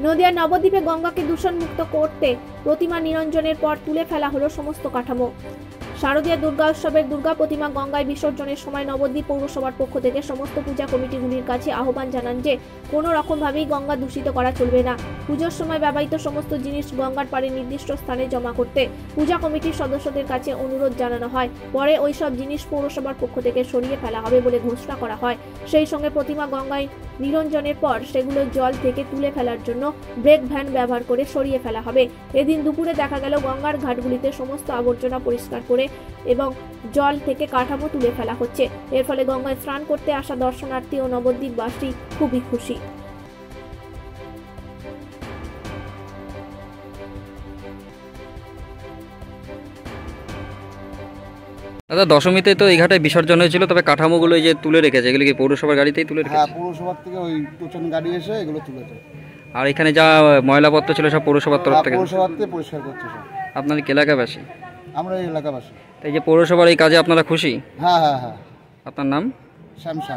নদিয়ার নবদ্বীপে গঙ্গাকে দূষণমুক্ত করতে প্রতিমা নিরঞ্জনের পর তুলে ফেলা হলো সমস্ত কাঠামো। শারদীয় দুর্গা উৎসবের দুর্গা প্রতিমা গঙ্গায় বিসর্জনের সময় নবদ্বীপ পৌরসভার পক্ষ থেকে সমস্ত পূজা কমিটিগুলির কাছে আহ্বান জানান যে, কোনো রকমভাবেই গঙ্গা দূষিত করা চলবে না। পুজোর সময় ব্যবহৃত সমস্ত জিনিস গঙ্গার পাড়ে নির্দিষ্ট স্থানে জমা করতে পূজা কমিটির সদস্যদের কাছে অনুরোধ জানানো হয়। পরে ওই সব জিনিস পৌরসভার পক্ষ থেকে সরিয়ে ফেলা হবে বলে ঘোষণা করা হয়। সেই সঙ্গে প্রতিমা গঙ্গায় নিরঞ্জনের পর সেগুলো জল থেকে তুলে ফেলার জন্য ব্রেক ভ্যান ব্যবহার করে সরিয়ে ফেলা হবে। এদিন দুপুরে দেখা গেল গঙ্গার ঘাটগুলিতে সমস্ত আবর্জনা পরিষ্কার করে এবং জল থেকে কাঠামো তুলে ফেলা হচ্ছে। এর ফলে গঙ্গায় স্নান করতে আসা দর্শনার্থী ও নবদ্বীপবাসী খুবই খুশি। দাদা দশমীতে তো এই ঘাটে বিসর্জন হয়েছিল তবে কাঠামোগুলো এই যে তুলে রেখেছে এগুলো কি পৌরসভার গাড়িতেই তুলে রেখেছে? হ্যাঁ পৌরসভার থেকে ওই টোচন গাড়ি এসে এগুলো তুলেছে আর এখানে যা ময়লাপত্র ছিল সব পৌরসভার তরফ হ্যাঁ, থেকে? পৌরসভার থেকে পরিষ্কার করছে সব। আপনার কি এলাকাবাসী? আমরা এই এলাকাবাসী। তাই যে পৌরসভার এই কাজে আপনারা খুশি? হ্যাঁ হ্যাঁ হ্যাঁ। আপনার নাম? শ্যামসা